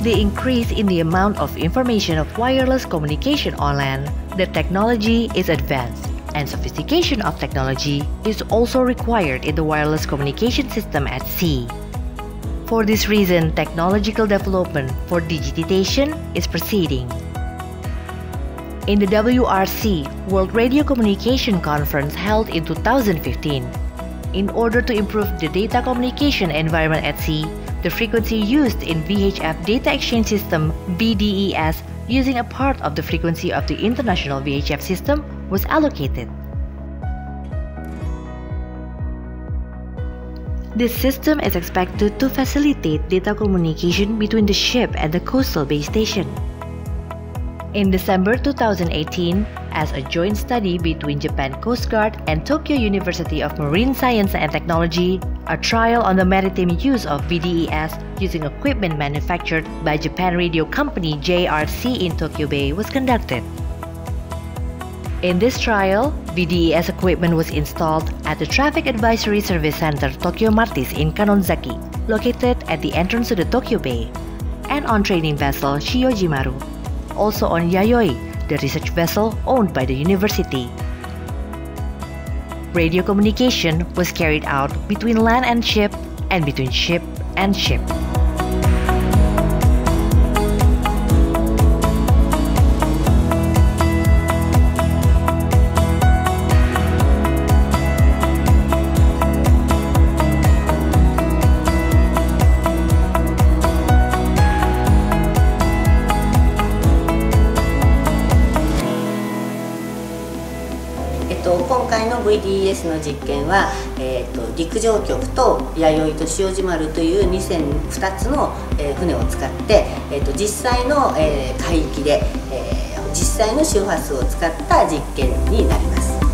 The increase in the amount of information of wireless communication on land, the technology is advanced and sophistication of technology is also required in the wireless communication system at sea. For this reason, technological development for digitization is proceeding. In the WRC, World Radio Communication Conference held in 2015, in order to improve the data communication environment at sea, the frequency used in VHF Data Exchange System BDES using a part of the frequency of the international VHF system was allocated. This system is expected to facilitate data communication between the ship and the coastal base station. In December 2018, as a joint study between Japan Coast Guard and Tokyo University of Marine Science and Technology, a trial on the maritime use of VDES using equipment manufactured by Japan Radio Company JRC in Tokyo Bay was conducted. In this trial, VDES equipment was installed at the Traffic Advisory Service Center Tokyo Martis in Kanonzaki, located at the entrance to the Tokyo Bay, and on training vessel Shiojimaru, also on Yayoi, the research vessel owned by the university. Radio communication was carried out between land and ship and between ship and ship. VDS の実験は、えーと、陸上局と弥生と塩地丸という 2, 2つの、えー、船を使って、えーと、実際の、えー、海域で、えー、実際の周波数を使った実験になります。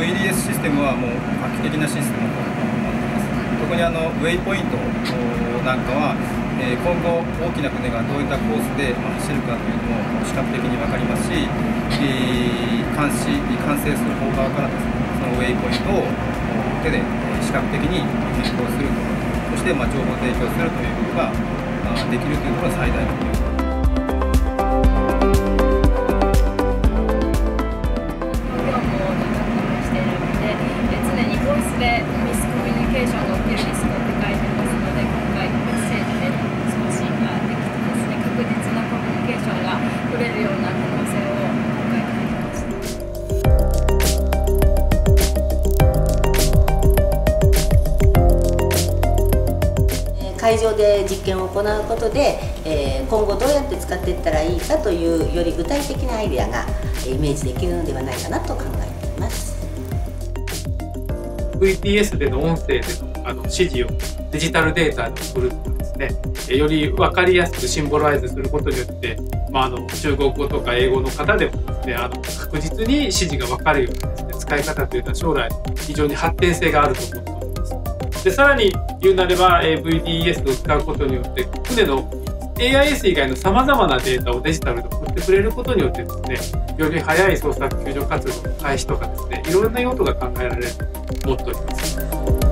VDS システムはもう画期的なシステムだと思っています。特にあのウェイポイントなんかは、え今後大きな船がどういったコースで走るかというのも視覚的に分かりますし、え監視完成する方側からですねそのウェイポイントを手で視覚的に実行すると。そしてま情報提供するということができるというのが最大のでミスコミュニケーションが起きるリスクって書いてますので今回メッセージで送信ができてですね確実なコミュニケーションが取れるような可能性を今回ま。会場で実験を行うことで、え今後どうやって使っていったらいいかというより具体的なアイデアがイメージできるのではないかなと考えています。VTS での音声でのあの指示をデジタルデータに送るとかですねより分かりやすくシンボライズすることによって、まあ、あの中国語とか英語の方でもですねあの確実に指示が分かるようなです、ね、使い方というのは将来非常に発展性があると思っております。でさらに言うなれば、え VDS を使うことによって船の AIS 以外のさまざまなデータをデジタルで送ってくれることによってですねより早い捜索救助活動の開始とかですねいろんな用途が考えられる mutluyuz.